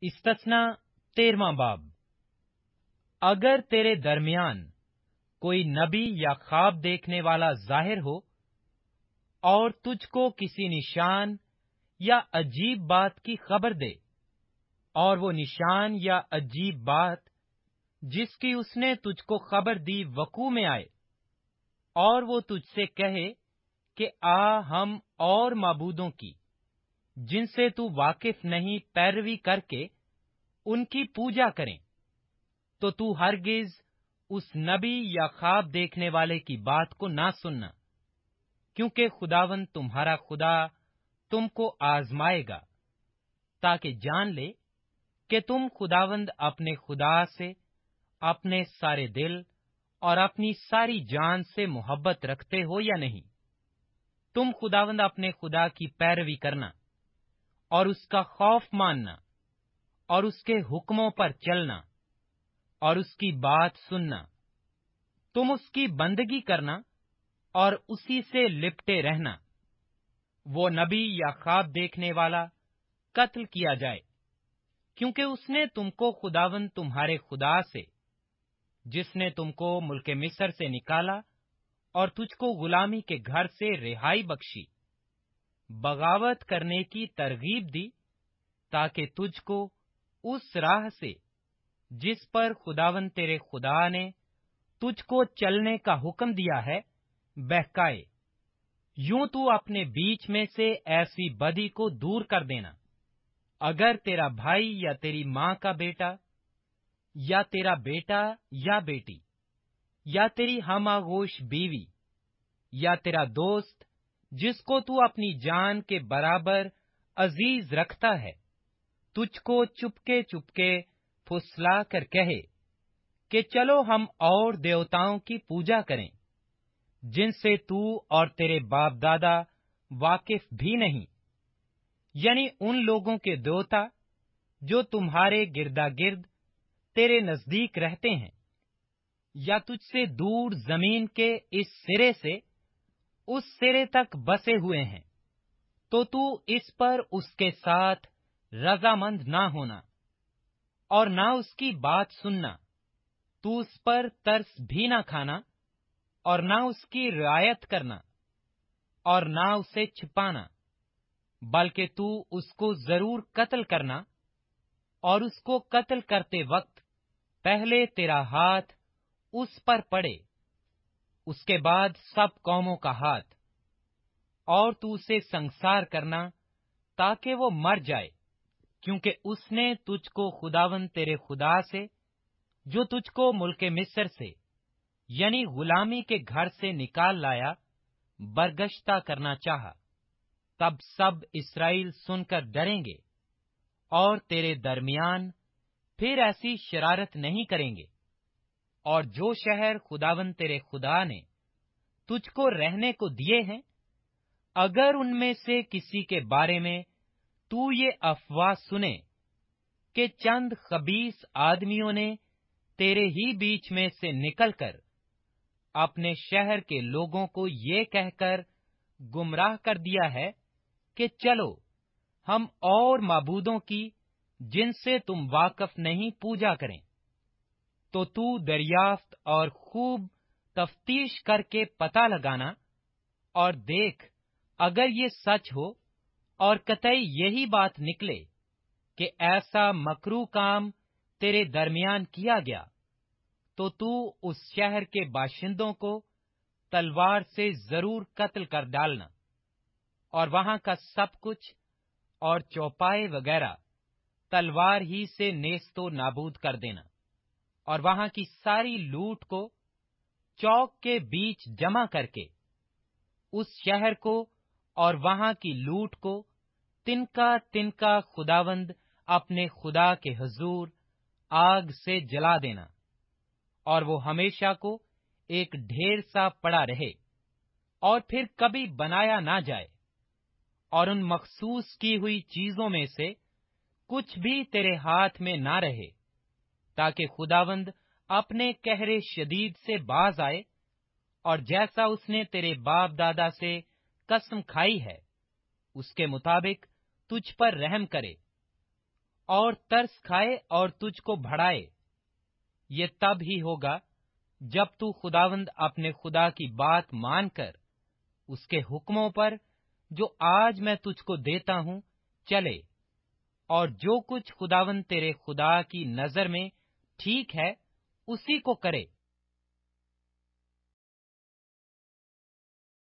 استثنا تیرواں باب۔ اگر تیرے درمیان کوئی نبی یا خواب دیکھنے والا ظاہر ہو اور تجھ کو کسی نشان یا عجیب بات کی خبر دے اور وہ نشان یا عجیب بات جس کی اس نے تجھ کو خبر دی وقوع میں آئے اور وہ تجھ سے کہے کہ آ ہم اور معبودوں کی۔ جن سے تو واقف نہیں پیروی کر کے ان کی پوجا کریں، تو تو ہرگز اس نبی یا خواب دیکھنے والے کی بات کو نہ سننا، کیونکہ خداون تمہارا خدا تم کو آزمائے گا، تاکہ جان لے کہ تم خداوند اپنے خدا سے، اپنے سارے دل اور اپنی ساری جان سے محبت رکھتے ہو یا نہیں؟ تم خداوند اپنے خدا کی پیروی کرنا اور اس کا خوف ماننا، اور اس کے حکموں پر چلنا، اور اس کی بات سننا۔ تم اس کی بندگی کرنا اور اسی سے لپٹے رہنا۔ وہ نبی یا خواب دیکھنے والا قتل کیا جائے، کیونکہ اس نے تم کو خداون تمہارے خدا سے، جس نے تم کو ملک مصر سے نکالا اور تجھ کو غلامی کے گھر سے رہائی بخشی۔ بغاوت کرنے کی ترغیب دی تاکہ تجھ کو اس راہ سے جس پر خداون تیرے خدا نے تجھ کو چلنے کا حکم دیا ہے، بہکائے۔ یوں تو اپنے بیچ میں سے ایسی بدی کو دور کر دینا۔ اگر تیرا بھائی یا تیری ماں کا بیٹا، یا تیرا بیٹا یا بیٹی، یا تیری ہم آغوش بیوی، یا تیرا دوست جس کو تو اپنی جان کے برابر عزیز رکھتا ہے، تجھ کو چپکے چپکے پھسلا کر کہے کہ چلو ہم اور دیوتاؤں کی پوجا کریں۔ جن سے تو اور تیرے باپ دادا واقف بھی نہیں یعنی ان لوگوں کے دیوتا جو تمہارے گردا گرد تیرے نزدیک رہتے ہیں۔ یا تجھ سے دور زمین کے اس سرے سے اس سرے تک بسے ہوئے ہیں۔ تو تو اس پر اس کے ساتھ رضامند نہ ہونا اور نہ اس کی بات سننا۔ تو اس پر ترس بھی نہ کھانا اور نہ اس کی رعایت کرنا اور نہ اسے چھپانا، بلکہ تو اس کو ضرور قتل کرنا اور اس کو قتل کرتے وقت پہلے تیرا ہاتھ اس پر پڑے۔ اس کے بعد سب قوموں کا ہاتھ، اور تو اسے سنسار کرنا تاکہ وہ مر جائے، کیونکہ اس نے تجھ کو خداون تیرے خدا سے، جو تجھ کو ملک مصر سے یعنی غلامی کے گھر سے نکال لایا، برگشتہ کرنا چاہا۔ تب سب اسرائیل سن کر ڈریں گے، اور تیرے درمیان پھر ایسی شرارت نہیں کریں گے۔ اور جو شہر خداون تیرے خدا نے تجھ کو رہنے کو دیے ہیں، اگر ان میں سے کسی کے بارے میں تو یہ افواہ سنے کہ چند خبیس آدمیوں نے تیرے ہی بیچ میں سے نکل کر اپنے شہر کے لوگوں کو یہ کہہ کر گمراہ کر دیا ہے کہ چلو، ہم اور معبودوں کی جن سے تم واقف نہیں پوجا کریں۔ تو تو دریافت اور خوب تفتیش کر کے پتا لگانا اور دیکھ اگر یہ سچ ہو اور قطعی یہی بات نکلے کہ ایسا مکرو کام تیرے درمیان کیا گیا، تو تو اس شہر کے باشندوں کو تلوار سے ضرور قتل کر ڈالنا اور وہاں کا سب کچھ اور چوپائے وغیرہ تلوار ہی سے نیستو نابود کر دینا۔ اور وہاں کی ساری لوٹ کو چوک کے بیچ جمع کر کے اس شہر کو اور وہاں کی لوٹ کو تنکا تنکا خداوند اپنے خدا کے حضور آگ سے جلا دینا اور وہ ہمیشہ کو ایک ڈھیر سا پڑا رہے اور پھر کبھی بنایا نہ جائے اور ان مخصوص کی ہوئی چیزوں میں سے کچھ بھی تیرے ہاتھ میں نہ رہے۔ تاکہ خداوند اپنے کہرے شدید سے باز آئے اور جیسا اس نے تیرے باپ دادا سے قسم کھائی ہے، اس کے مطابق تجھ پر رحم کرے اور ترس کھائے اور تجھ کو بڑھائے۔ یہ تب ہی ہوگا جب تو خداوند اپنے خدا کی بات مان کر اس کے حکموں پر جو آج میں تجھ کو دیتا ہوں چلے اور جو کچھ خداوند تیرے خدا کی نظر میں ٹھیک ہے اسی کو کرے۔